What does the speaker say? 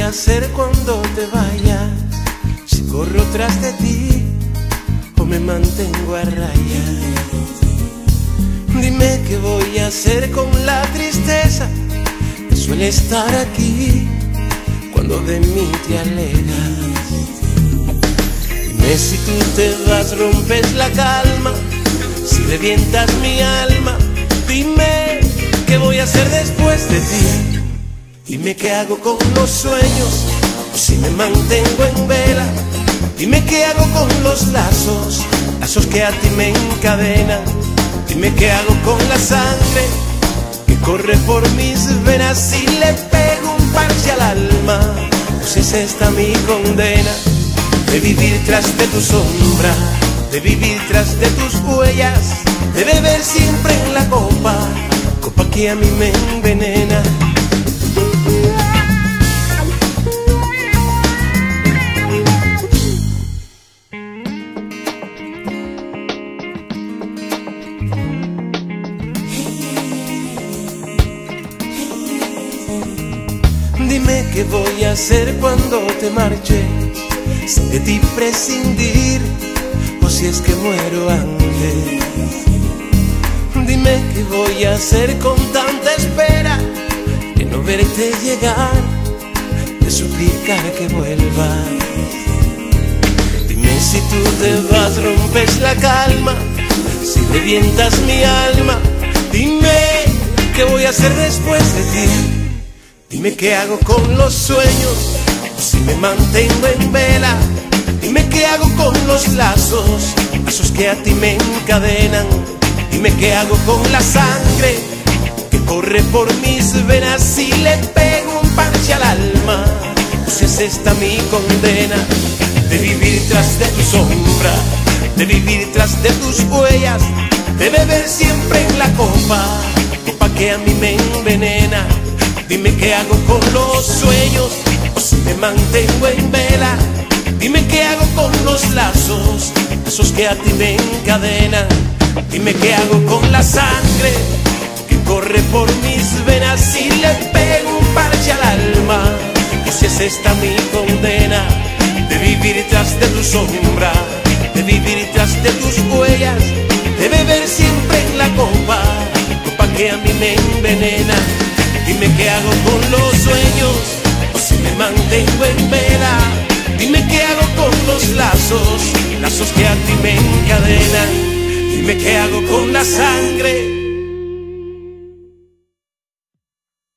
hacer cuando te vayas? Si corro tras de ti o me mantengo a raya. Dime qué voy a hacer con la tristeza que suele estar aquí cuando de mí te alejas. Dime si tú te vas, rompes la calma, si revientas mi alma. Dime qué hago con los sueños, si me mantengo en vela. Dime qué hago con los lazos, lazos que a ti me encadenan. Dime qué hago con la sangre que corre por mis venas si le pego un parche al alma. O es esta mi condena de vivir tras de tu sombra, de vivir tras de tus huellas, de beber siempre en la copa, copa que a mí me envenena. Dime qué voy a hacer cuando te marches, si de ti prescindir o si es que muero antes. Dime qué voy a hacer con tanta espera, de no verte llegar, de suplicar que vuelvas. Dime si tú te vas, rompes la calma, si revientas mi alma. Dime qué voy a hacer después de ti. Dime qué hago con los sueños, si me mantengo en vela. Dime qué hago con los lazos, lazos que a ti me encadenan. Dime qué hago con la sangre que corre por mis venas si le pego un parche al alma. Si es esta mi condena de vivir tras de tu sombra, de vivir tras de tus huellas, de beber siempre en la copa, copa que a mí me envenena. Dime qué hago con los sueños o me mantengo en vela. Dime qué hago con los lazos, lazos que a ti me encadenan. Dime qué hago con la sangre que corre por mis venas si le pego un parche al alma. Y si es esta mi condena de vivir tras de tu sombra, de vivir tras de tus huellas, de beber siempre en la copa, copa que a mí me envenena. Dime qué hago con los sueños, o si me mantengo en vela. Dime qué hago con los lazos, lazos que a ti me encadenan. Dime qué hago con la sangre